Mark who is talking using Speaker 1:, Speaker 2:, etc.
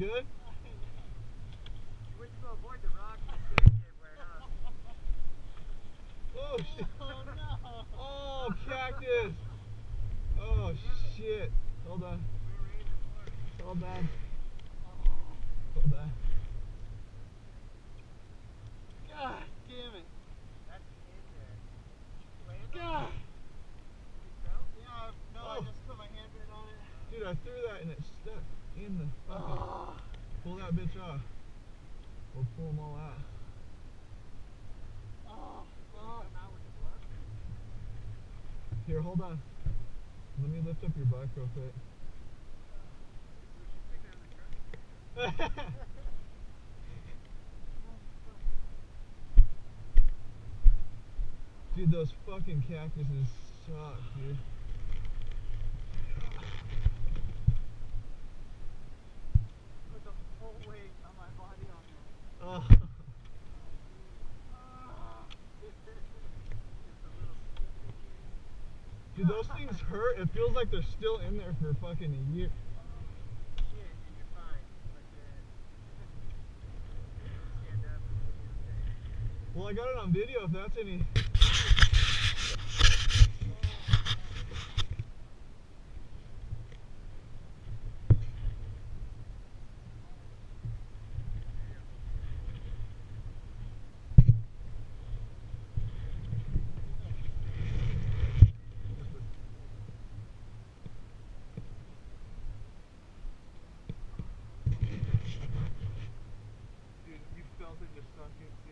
Speaker 1: good?
Speaker 2: You went avoid the rocks and sand everywhere, huh?
Speaker 1: Oh shit.
Speaker 3: Oh no.
Speaker 1: Oh, cactus. Oh shit. Hold on. Hold on. Hold on.
Speaker 3: God damn it.
Speaker 2: That's in there. Land
Speaker 3: God.
Speaker 2: on it? You fell?
Speaker 3: Yeah, no, I
Speaker 1: Oh.
Speaker 3: just put my hand right on it.
Speaker 1: Dude, I threw that and it stuck in the.
Speaker 3: Oh.
Speaker 1: Pull that bitch off. We'll pull them all out.
Speaker 3: Oh.
Speaker 2: Come out with the blood?
Speaker 1: Here, hold on. Let me lift up your bike real quick.
Speaker 2: We should stick it in the truck.
Speaker 1: dude, those fucking cactuses suck, dude. Dude, those things hurt. It feels like they're still in there for fucking a year. Well, I got it on video if that's any altı göstergesi